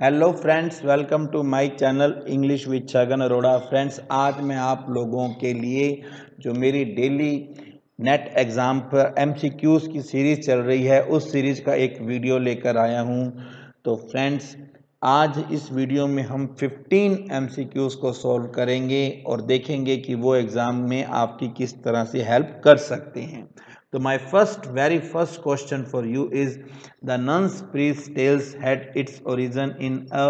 Hello friends welcome to my channel English with Chhagan Arora friends आज मैं आप लोगों के लिए जो मेरी डेली नेट एग्ज़ाम पर एमसीक्यूज़ की सीरीज़ चल रही है, उस सीरीज़ का एक वीडियो लेकर आया हूँ। तो फ्रेंड्स आज इस वीडियो में हम 15 एमसीक्यूज़ को सॉल्व करेंगे और देखेंगे कि वो एग्ज़ाम में आपकी किस तरह से हेल्प कर सकते हैं। तो my first very first question for you is the nun's priest tales had its origin in a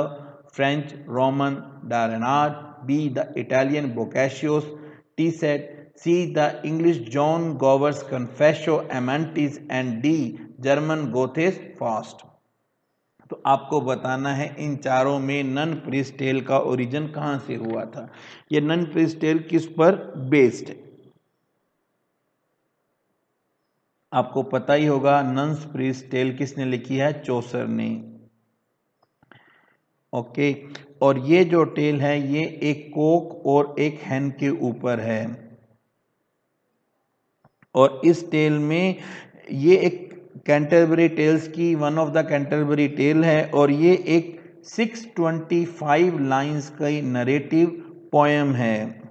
French Roman de Renart B the Italian Boccaccio's Teseida C the English John Gower's Confessio Amantis and D German Goethe's Faust तो आपको बताना है, इन चारों में none प्रिस्टेल का origin कहाँ से हुआ था? ये नन प्रिस्टेल किस पर बेस्ड है? आपको पता ही होगा नंस प्रीस टेल किसने लिखी है? चौसर ने। ओके, और ये जो टेल है, ये एक कोक और एक हैन के ऊपर है। और इस टेल में ये एक कैंटरबरी टेल्स की, one of the Canterbury tale है, और ये एक 625 लाइंस का नरेटिव पोएम है।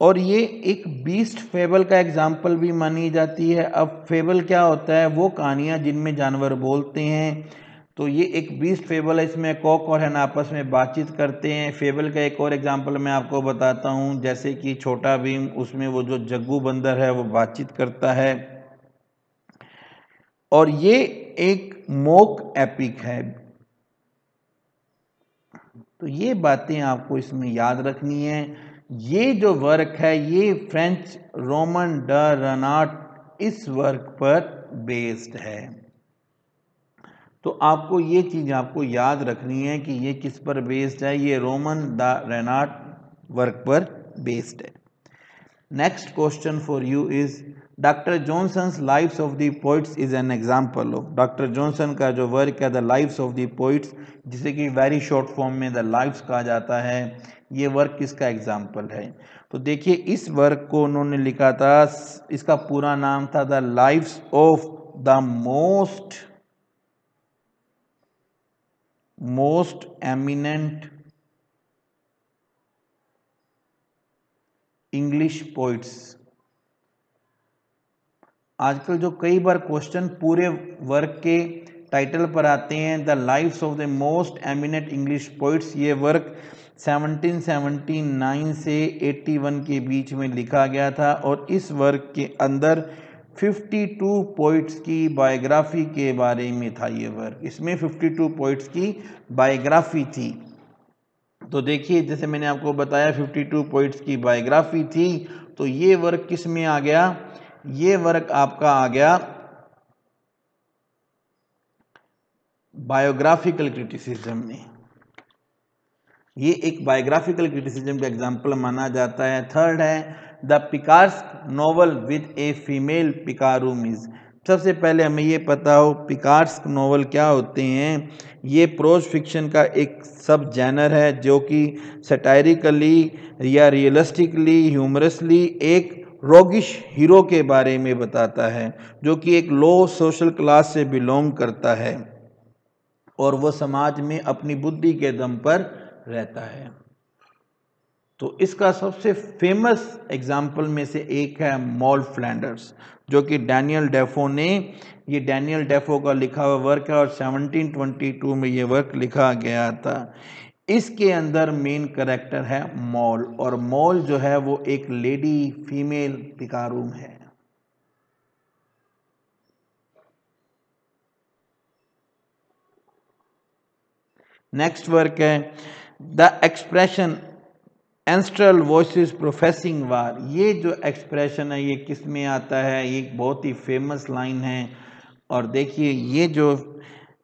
और ये एक बीस्ट फेबल का एग्ज़ाम्पल भी मानी जाती है। अब फेबल क्या होता है? वो कहानियाँ जिनमें जानवर बोलते हैं। तो ये एक बीस्ट फेबल है। इसमें कॉक और हैन आपस में बातचीत करते हैं। फेबल का एक और एग्जांपल मैं आपको बताता हूँ। जैसे कि छोटा भीम, उसमें वो जो जग्गू बंदर है, वो बातचीत करता है। और ये एक मोक एपिक है। तो ये बातें आपको इसमें याद रखनी है। ये जो वर्क है, ये फ्रेंच रोमन ड रनाट इस वर्क पर बेस्ड है। तो आपको ये चीज़ आपको याद रखनी है कि ये किस पर बेस्ड है? ये रोमन द रेनाट वर्क पर बेस्ड है। Next question for you is doctor Johnson's lives of the poets is an example of doctor Johnson का जो वर्क है the lives of the poets जिसे कि वेरी शॉर्ट फॉर्म में the lives कहा जाता है, ये वर्क किसका एग्ज़ाम्पल है। तो देखिए, इस वर्क को उन्होंने लिखा था, इसका पूरा नाम था the lives of the most most eminent English poets आजकल जो कई बार क्वेश्चन पूरे वर्क के टाइटल पर आते हैं the lives of the most eminent English poets ये वर्क 1779 से 81 के बीच में लिखा गया था और इस वर्क के अंदर 52 पोइट्स की बायोग्राफी के बारे में था ये वर्क इसमें 52 पोइट्स की बायोग्राफी थी। तो देखिए, जैसे मैंने आपको बताया 52 पोइट्स की बायोग्राफी थी तो ये वर्क किसमें आ गया? ये वर्क आपका आ गया बायोग्राफिकल क्रिटिसिज्म में। ये एक बायोग्राफिकल क्रिटिसिज्म का एग्ज़ाम्पल माना जाता है। थर्ड है the picaresque novel with a female picaroon सबसे पहले हमें ये पता हो पिकार्स नॉवल क्या होते हैं। ये प्रोज फिक्शन का एक सब जैनर है, जो कि सटायरिकली या रियलिस्टिकली ह्यूमरसली एक रोगिश हीरो के बारे में बताता है, जो कि एक लो सोशल क्लास से बिलोंग करता है और वह समाज में अपनी बुद्धि के दम पर रहता है। तो इसका सबसे फ़ेमस एग्ज़ाम्पल में से एक है मॉल फ्लैंडर्स, जो कि डैनियल डेफो ने, ये डैनियल डेफो का लिखा हुआ वर्क है और 1722 में ये वर्क लिखा गया था। इसके अंदर मेन करेक्टर है मॉल, और मॉल जो है वो एक लेडी फीमेल पिकारूम है। नेक्स्ट वर्क है the expression ancestral voice professing war ये जो एक्सप्रेशन है, ये किसमें आता है? ये बहुत ही फ़ेमस लाइन है। और देखिए, ये जो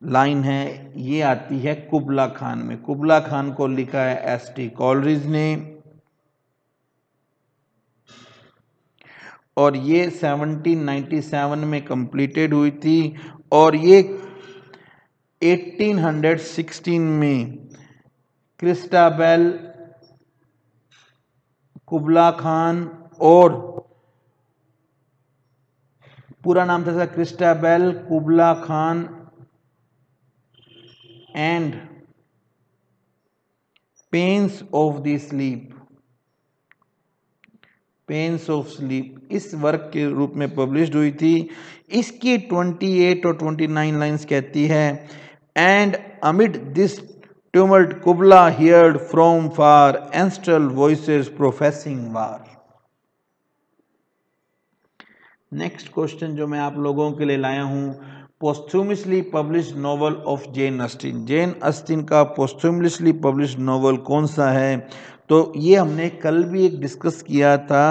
लाइन है, ये आती है कुबला खान में। कुबला खान को लिखा है एस टी कॉलरिज ने। और ये 1797 में कंप्लीटेड हुई थी और ये 1816 में क्रिस्टाबेल कुबला खान और पूरा नाम था Christabel Kubla Khan and pains of the sleep pains of sleep इस वर्क के रूप में पब्लिश हुई थी। इसकी 28 और 29 लाइंस कहती है and amid this tumult Kubla heard from far ancestral voices prophesying war next question जो मैं आप लोगों के लिए लाया हूँ posthumously publish novel of Jane Austen Jane Austen का पोस्थ्यूमसली पब्लिश नॉवल कौन सा है? तो ये हमने कल भी एक डिस्कस किया था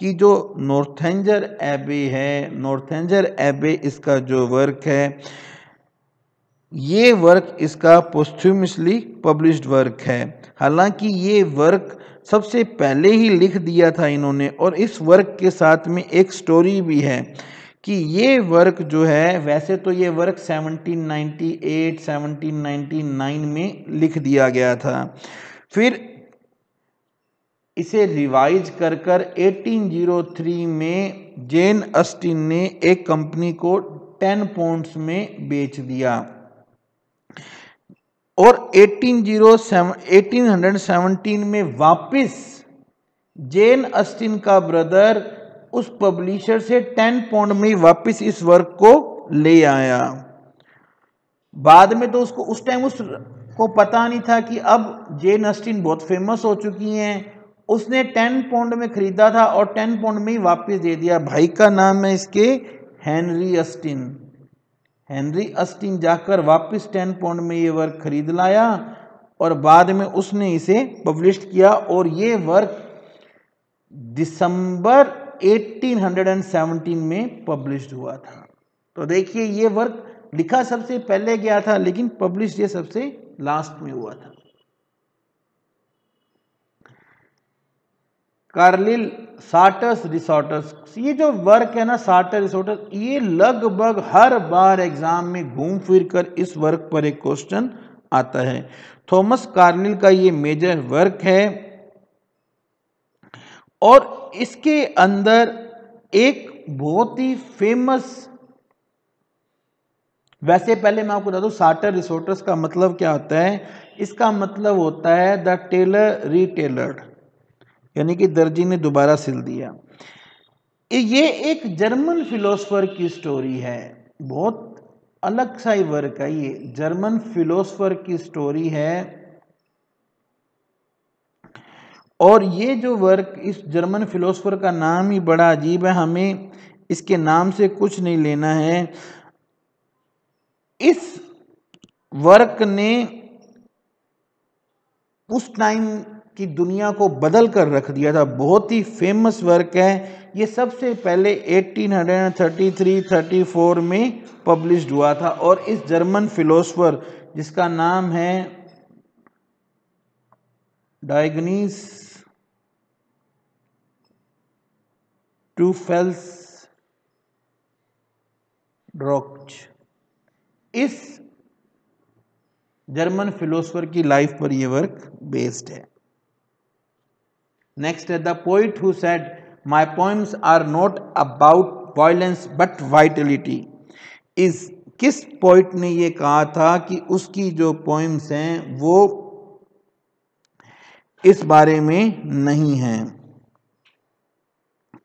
कि जो नॉर्थेंजर एबे है नॉर्थेंजर एबे इसका जो वर्क है, ये वर्क इसका पोस्थ्यूमसली पब्लिश्ड वर्क है। हालाँकि ये वर्क सबसे पहले ही लिख दिया था इन्होंने और इस वर्क के साथ में एक स्टोरी भी है। कि ये वर्क जो है, वैसे तो ये वर्क 1798 1799 में लिख दिया गया था। फिर इसे रिवाइज कर कर 1803 में जेन अस्टिन ने एक कंपनी को 10 पॉइंट्स में बेच दिया। और 1807 1817 में वापस जेन अस्टिन का ब्रदर उस पब्लिशर से 10 पॉइंट में वापस इस वर्क को ले आया। बाद में तो उसको, उस टाइम उस को पता नहीं था कि अब जेन अस्टिन बहुत फ़ेमस हो चुकी हैं। उसने टेन पाउंड में खरीदा था और टेन पाउंड में ही वापस दे दिया। भाई का नाम है इसके हेनरी अस्टिन हेनरी अस्टिन जाकर वापस टेन पाउंड में ये वर्क खरीद लाया और बाद में उसने इसे पब्लिश किया और ये वर्क दिसंबर 1817 में पब्लिश हुआ था। तो देखिए, ये वर्क लिखा सबसे पहले गया था, लेकिन पब्लिश ये सबसे लास्ट में हुआ था। कार्लिल साटस रिसोर्टस ये जो वर्क है ना साटर रिसोर्टस ये लगभग हर बार एग्ज़ाम में घूम फिर कर इस वर्क पर एक क्वेश्चन आता है। थॉमस कार्लिल का ये मेजर वर्क है। और इसके अंदर एक बहुत ही फ़ेमस वैसे पहले मैं आपको बता दूँ साटर रिसोर्टस का मतलब क्या होता है? इसका मतलब होता है द टेलर रिटेलर्ड, यानी कि दर्जी ने दोबारा सिल दिया। ये एक जर्मन फिलोसफर की स्टोरी है। बहुत अलग सा ही वर्क है ये। जर्मन फिलोसफर की स्टोरी है और ये जो वर्क इस जर्मन फिलोसफर का नाम ही बड़ा अजीब है, हमें इसके नाम से कुछ नहीं लेना है। इस वर्क ने उस टाइम की दुनिया को बदल कर रख दिया था। बहुत ही फ़ेमस वर्क है। ये सबसे पहले 1833-34 में पब्लिश्ड हुआ था और इस जर्मन फिलोसफर, जिसका नाम है डायगनीस टूफेल्स ड्रॉक्च इस जर्मन फिलोसफर की लाइफ पर यह वर्क बेस्ड है। Next, the poet who said, My poems are not about violence but vitality. is किस पोइट ने ये कहा था कि उसकी जो पोइम्स हैं वो इस बारे में नहीं हैं?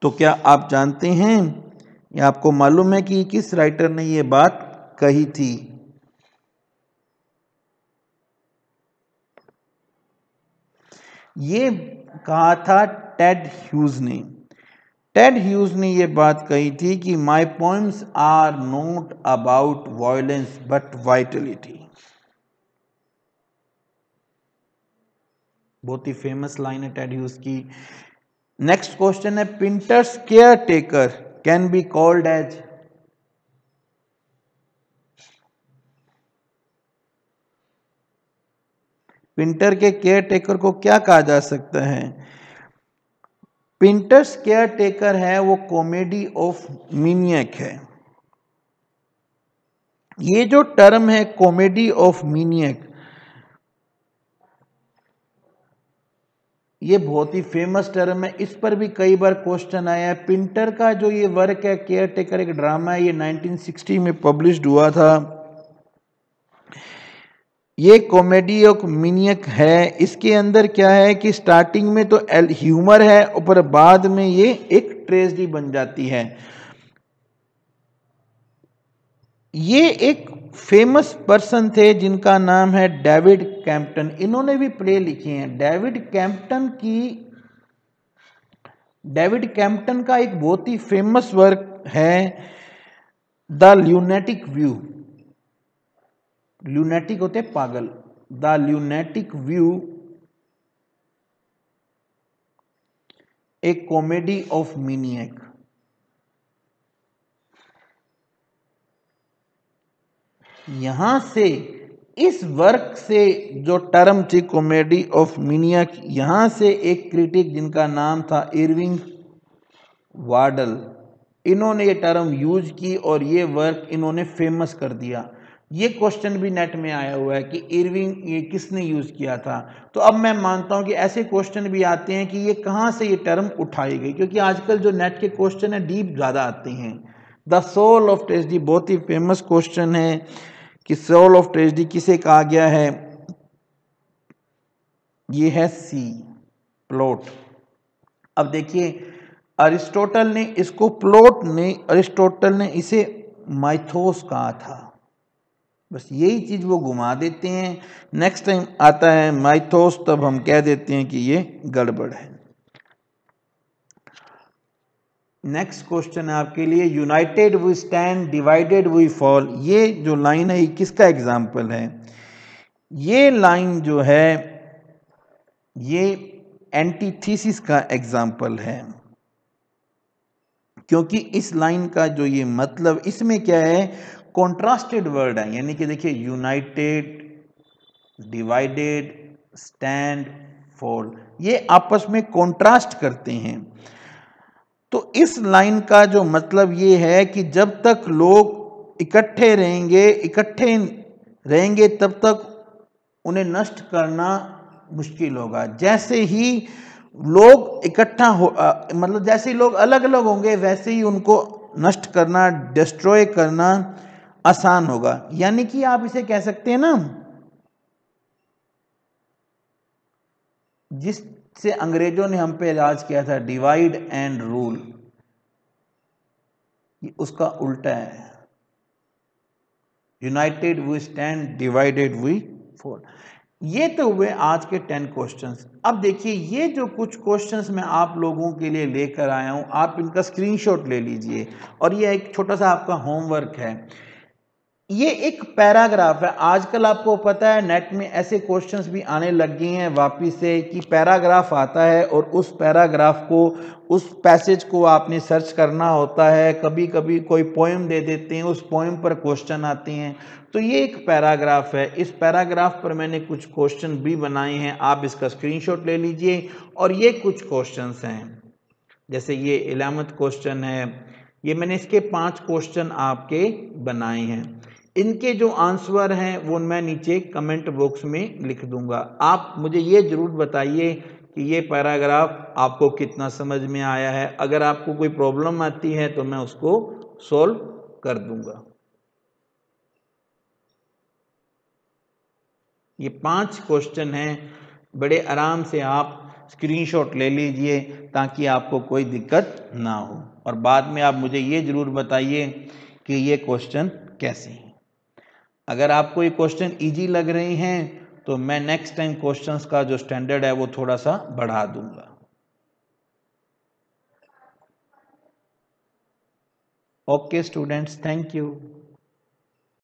तो क्या आप जानते हैं? या आपको मालूम है कि किस राइटर ने ये बात कही थी? ये कहा था टेड ह्यूज ने। टेड ह्यूज ने यह बात कही थी कि my poems are not about violence but vitality बहुत ही फ़ेमस लाइन है टेड ह्यूज की। नेक्स्ट क्वेश्चन है Pinter's caretaker can be called as Pinter के केयर टेकर को क्या कहा जा सकता है? पिंटर्स केयर टेकर है, वो कॉमेडी ऑफ़ मीनियक है। ये जो टर्म है कॉमेडी ऑफ़ मीनियक ये बहुत ही फ़ेमस टर्म है। इस पर भी कई बार क्वेश्चन आया है। पिंटर का जो ये वर्क है केयर टेकर एक ड्रामा है, ये 1960 में पब्लिश्ड हुआ था। ये कॉमेडी ऑफ़ मिनियक है। इसके अंदर क्या है कि स्टार्टिंग में तो ह्यूमर है और बाद में ये एक ट्रेजडी बन जाती है। ये एक फ़ेमस पर्सन थे जिनका नाम है डेविड कैंपटन इन्होंने भी प्ले लिखे हैं। डेविड कैंपटन की डेविड कैंपटन का एक बहुत ही फ़ेमस वर्क है द ल्यूनेटिक व्यू ल्यूनेटिक होते पागल। The lunatic view a comedy of menace यहाँ से, इस वर्क से जो टर्म थी कॉमेडी ऑफ़ मिनियक, यहाँ से एक क्रिटिक जिनका नाम था इरविंग वार्डल इन्होंने ये टर्म यूज़ की और ये वर्क इन्होंने फ़ेमस कर दिया। ये क्वेश्चन भी नेट में आया हुआ है कि इरविंग ये किसने यूज़ किया था? तो अब मैं मानता हूँ कि ऐसे क्वेश्चन भी आते हैं कि ये कहाँ से ये टर्म उठाई गई, क्योंकि आजकल जो नेट के क्वेश्चन है, डीप ज़्यादा आते हैं। द सोल ऑफ़ टेस्ट, बहुत ही फ़ेमस क्वेश्चन है। कि सोल ऑफ़ ट्रेजडी किसे कहा गया है? ये है सी प्लॉट अब देखिए अरिस्टोटल ने इसको प्लॉट ने अरिस्टोटल ने इसे माइथोस कहा था। बस यही चीज़ वो घुमा देते हैं। नेक्स्ट टाइम आता है माइथोस तब हम कह देते हैं कि ये गड़बड़ है। नेक्स्ट क्वेश्चन है आपके लिए united we stand divided we fall ये जो लाइन है, ये किसका एग्ज़ाम्पल है? ये लाइन जो है, ये एंटीथीसिस का एग्ज़ाम्पल है. क्योंकि इस लाइन का जो ये मतलब इसमें क्या है? कॉन्ट्रास्टेड वर्ड है. यानी कि देखिए यूनाइटेड डिवाइडेड स्टैंड फॉल ये आपस में कॉन्ट्रास्ट करते हैं. तो इस लाइन का जो मतलब ये है कि जब तक लोग इकट्ठे रहेंगे इकट्ठे रहेंगे तब तक उन्हें नष्ट करना मुश्किल होगा। जैसे ही लोग इकट्ठा हो आ, मतलब जैसे ही लोग अलग अलग होंगे वैसे ही उनको नष्ट करना डिस्ट्रॉय करना आसान होगा। यानी कि आप इसे कह सकते हैं ना जिस से अंग्रेज़ों ने हम पे राज किया था डिवाइड एंड रूल ये उसका उल्टा है। United we stand divided we fall ये तो हुए आज के टेन क्वेश्चंस अब देखिए, ये जो कुछ क्वेश्चंस मैं आप लोगों के लिए लेकर आया हूँ, आप इनका स्क्रीनशॉट ले लीजिए। और ये एक छोटा सा आपका होमवर्क है। ये एक पैराग्राफ है। आजकल आपको पता है, नेट में ऐसे क्वेश्चंस भी आने लग गए हैं वापिस से कि पैराग्राफ आता है और उस पैराग्राफ को, उस पैसेज को आपने सर्च करना होता है। कभी कभी कोई पोइम दे देते हैं, उस पोइम पर क्वेश्चन आते हैं। तो ये एक पैराग्राफ है। इस पैराग्राफ पर मैंने कुछ क्वेश्चन भी बनाए हैं। आप इसका स्क्रीनशॉट ले लीजिए और ये कुछ क्वेश्चन हैं। जैसे ये इलामत क्वेश्चन है। ये मैंने इसके पाँच क्वेश्चन आपके बनाए हैं। इनके जो आंसर हैं, वो मैं नीचे कमेंट बॉक्स में लिख दूँगा। आप मुझे ये ज़रूर बताइए कि ये पैराग्राफ आपको कितना समझ में आया है। अगर आपको कोई प्रॉब्लम आती है तो मैं उसको सॉल्व कर दूँगा। ये पाँच क्वेश्चन हैं। बड़े आराम से आप स्क्रीनशॉट ले लीजिए ताकि आपको कोई दिक्कत ना हो। और बाद में आप मुझे ये ज़रूर बताइए कि ये क्वेश्चन कैसे हैं। अगर आपको ये क्वेश्चन इजी लग रही हैं तो मैं नेक्स्ट टाइम क्वेश्चंस का जो स्टैंडर्ड है, वो थोड़ा सा बढ़ा दूँगा। Okay students thank you